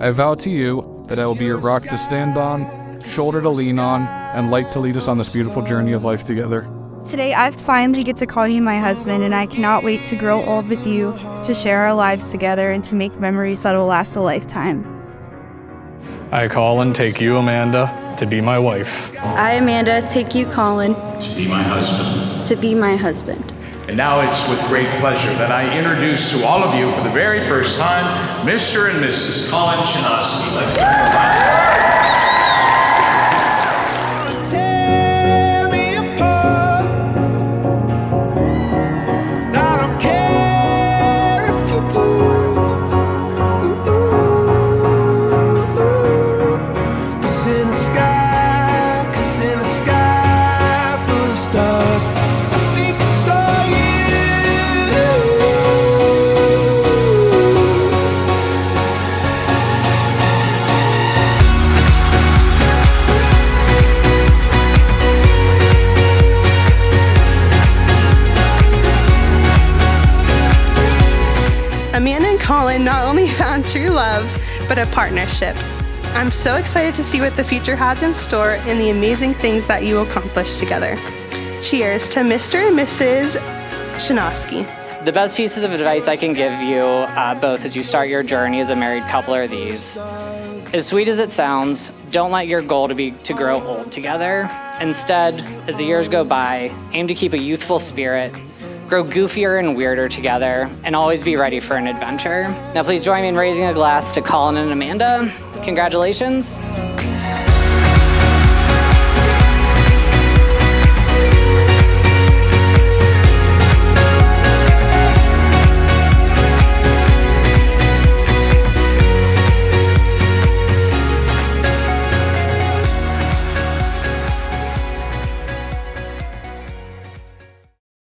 I vow to you that I will be your rock to stand on, shoulder to lean on, and light to lead us on this beautiful journey of life together. Today, I finally get to call you my husband, and I cannot wait to grow old with you, to share our lives together, and to make memories that will last a lifetime. I Colin take you, Amanda, to be my wife. I, Amanda, take you, Colin, to be my husband. to be my husband. And now it's with great pleasure that I introduce to all of you for the very first time Mr. and Mrs. Colin Chinaski. Let's give them a round. Amanda and Colin not only found true love, but a partnership. I'm so excited to see what the future has in store and the amazing things that you accomplish together. Cheers to Mr. and Mrs. Shinoski. The best pieces of advice I can give you, uh, both as you start your journey as a married couple, are these. As sweet as it sounds, don't let your goal to be to grow old together. Instead, as the years go by, aim to keep a youthful spirit, grow goofier and weirder together, and always be ready for an adventure. Now, please join me in raising a glass to Colin and Amanda. Congratulations.